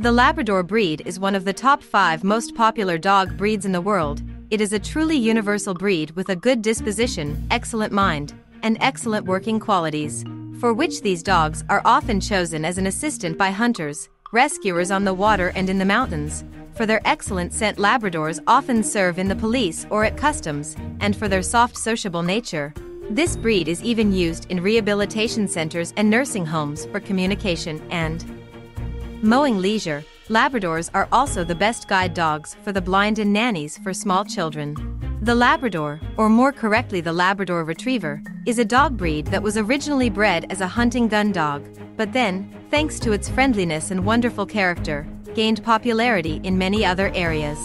The Labrador breed is one of the top five most popular dog breeds in the world. It is a truly universal breed with a good disposition, excellent mind, and excellent working qualities, for which these dogs are often chosen as an assistant by hunters, rescuers on the water and in the mountains. For their excellent scent, Labradors often serve in the police or at customs, and for their soft, sociable nature. This breed is even used in rehabilitation centers and nursing homes for communication and Mowing leisure, Labradors are also the best guide dogs for the blind and nannies for small children. The Labrador, or more correctly the Labrador Retriever, is a dog breed that was originally bred as a hunting gun dog, but then, thanks to its friendliness and wonderful character, gained popularity in many other areas.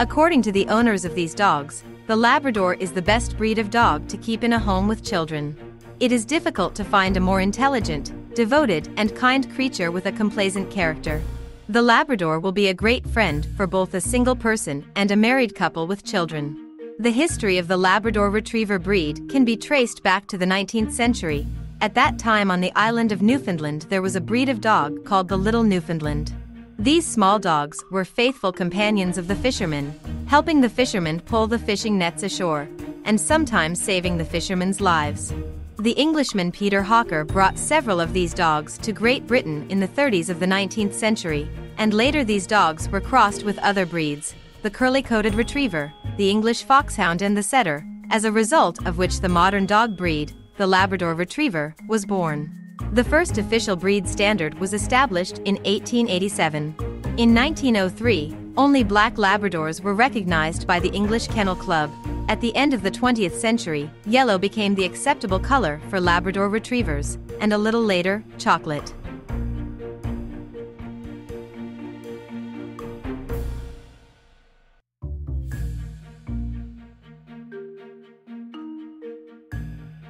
According to the owners of these dogs, the Labrador is the best breed of dog to keep in a home with children. It is difficult to find a more intelligent, devoted, and kind creature with a complacent character. The Labrador will be a great friend for both a single person and a married couple with children. The history of the Labrador Retriever breed can be traced back to the 19th century. At that time on the island of Newfoundland there was a breed of dog called the Little Newfoundland. These small dogs were faithful companions of the fishermen, helping the fishermen pull the fishing nets ashore, and sometimes saving the fishermen's lives. The Englishman Peter Hawker brought several of these dogs to Great Britain in the 30s of the 19th century, and later these dogs were crossed with other breeds, the curly-coated retriever, the English foxhound and the setter, as a result of which the modern dog breed, the Labrador Retriever, was born. The first official breed standard was established in 1887. In 1903, only black Labradors were recognized by the English Kennel Club, at the end of the 20th century, yellow became the acceptable color for Labrador retrievers, and a little later, chocolate.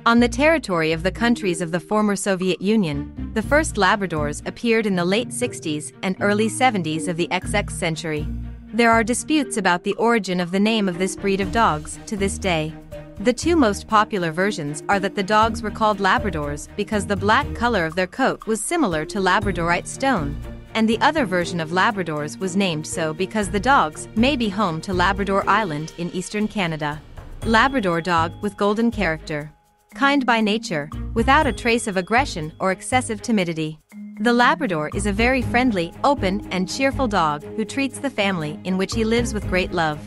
On the territory of the countries of the former Soviet Union, the first Labradors appeared in the late 60s and early 70s of the XX century. There are disputes about the origin of the name of this breed of dogs to this day. The two most popular versions are that the dogs were called Labradors because the black color of their coat was similar to Labradorite stone, and the other version of Labradors was named so because the dogs may be home to Labrador Island in eastern Canada. Labrador dog with golden character. Kind by nature, without a trace of aggression or excessive timidity. The Labrador is a very friendly, open, and cheerful dog who treats the family in which he lives with great love.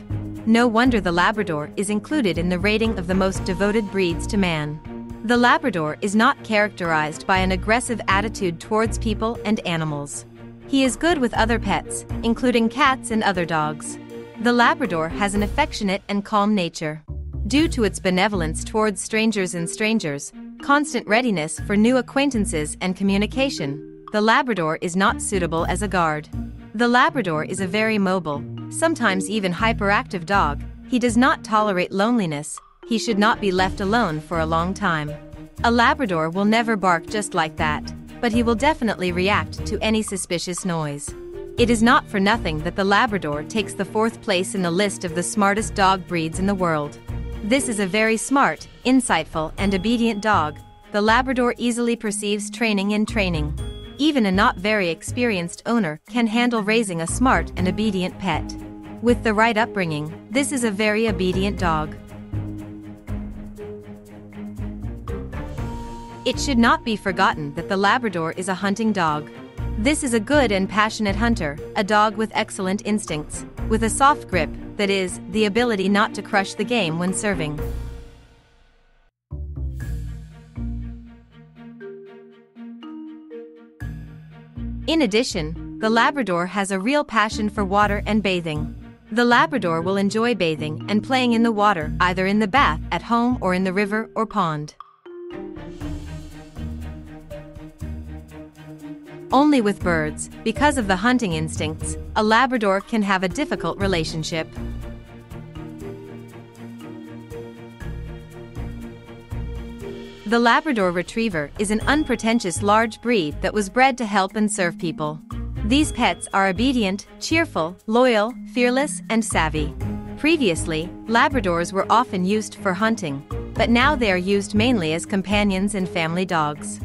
No wonder the Labrador is included in the rating of the most devoted breeds to man. The Labrador is not characterized by an aggressive attitude towards people and animals. He is good with other pets, including cats and other dogs. The Labrador has an affectionate and calm nature. Due to its benevolence towards strangers and strangers, constant readiness for new acquaintances and communication, the Labrador is not suitable as a guard. The Labrador is a very mobile, sometimes even hyperactive dog. He does not tolerate loneliness, he should not be left alone for a long time. A Labrador will never bark just like that, but he will definitely react to any suspicious noise. It is not for nothing that the Labrador takes the fourth place in the list of the smartest dog breeds in the world. This is a very smart, insightful, and obedient dog. The Labrador easily perceives training in training. Even a not very experienced owner can handle raising a smart and obedient pet. With the right upbringing, this is a very obedient dog. It should not be forgotten that the Labrador is a hunting dog. This is a good and passionate hunter, a dog with excellent instincts, with a soft grip, that is, the ability not to crush the game when serving. In addition, the Labrador has a real passion for water and bathing. The Labrador will enjoy bathing and playing in the water either in the bath at home or in the river or pond. Only with birds, because of the hunting instincts, a Labrador can have a difficult relationship. The Labrador Retriever is an unpretentious large breed that was bred to help and serve people. These pets are obedient, cheerful, loyal, fearless, and savvy. Previously, Labradors were often used for hunting, but now they are used mainly as companions and family dogs.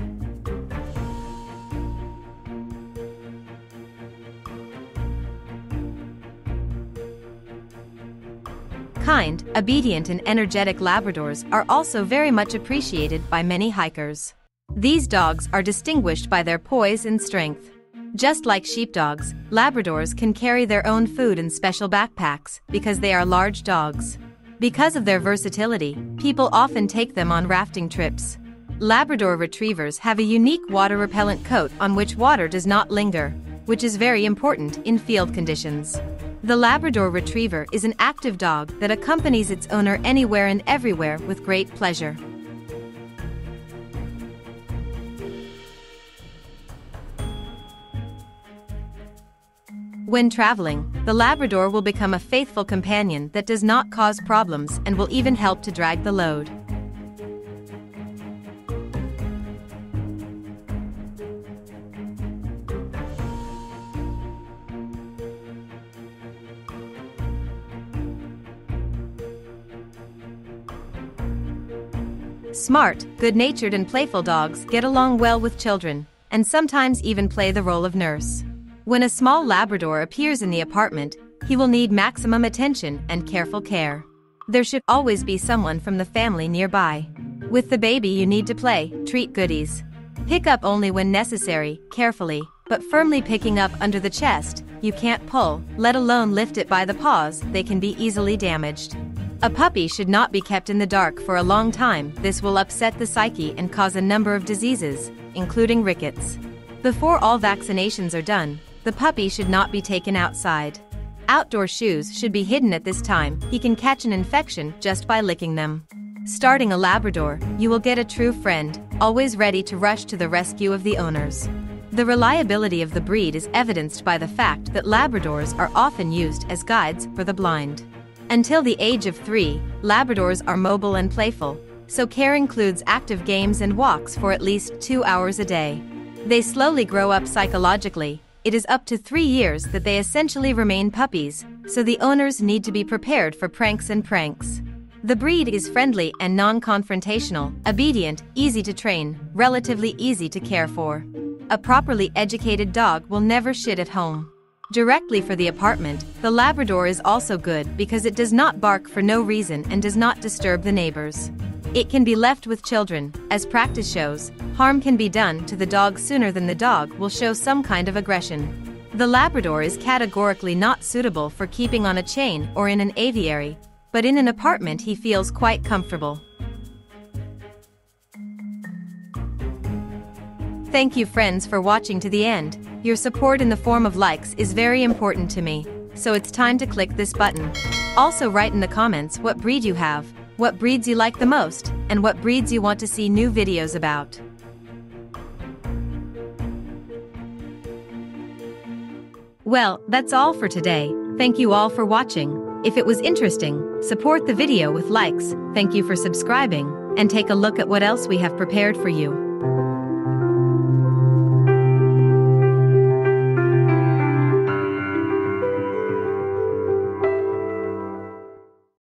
Kind, obedient and energetic Labradors are also very much appreciated by many hikers. These dogs are distinguished by their poise and strength. Just like sheepdogs, Labradors can carry their own food in special backpacks because they are large dogs. Because of their versatility, people often take them on rafting trips. Labrador retrievers have a unique water repellent coat on which water does not linger, which is very important in field conditions. The Labrador Retriever is an active dog that accompanies its owner anywhere and everywhere with great pleasure. When traveling, the Labrador will become a faithful companion that does not cause problems and will even help to drag the load. Smart, good-natured and playful dogs get along well with children, and sometimes even play the role of nurse. When a small Labrador appears in the apartment, he will need maximum attention and careful care. There should always be someone from the family nearby. With the baby you need to play, treat goodies. Pick up only when necessary, carefully, but firmly picking up under the chest, you can't pull, let alone lift it by the paws, they can be easily damaged. A puppy should not be kept in the dark for a long time, this will upset the psyche and cause a number of diseases, including rickets. Before all vaccinations are done, the puppy should not be taken outside. Outdoor shoes should be hidden at this time, he can catch an infection just by licking them. Starting a Labrador, you will get a true friend, always ready to rush to the rescue of the owners. The reliability of the breed is evidenced by the fact that Labradors are often used as guides for the blind. Until the age of three, Labradors are mobile and playful, so care includes active games and walks for at least two hours a day. They slowly grow up psychologically, it is up to three years that they essentially remain puppies, so the owners need to be prepared for pranks and pranks. The breed is friendly and non-confrontational, obedient, easy to train, relatively easy to care for. A properly educated dog will never shit at home. Directly for the apartment, the Labrador is also good because it does not bark for no reason and does not disturb the neighbors. It can be left with children, as practice shows, harm can be done to the dog sooner than the dog will show some kind of aggression. The Labrador is categorically not suitable for keeping on a chain or in an aviary, but in an apartment he feels quite comfortable. Thank you friends for watching to the end. Your support in the form of likes is very important to me, so it's time to click this button. Also write in the comments what breed you have, what breeds you like the most, and what breeds you want to see new videos about. Well, that's all for today, thank you all for watching. If it was interesting, support the video with likes, thank you for subscribing, and take a look at what else we have prepared for you.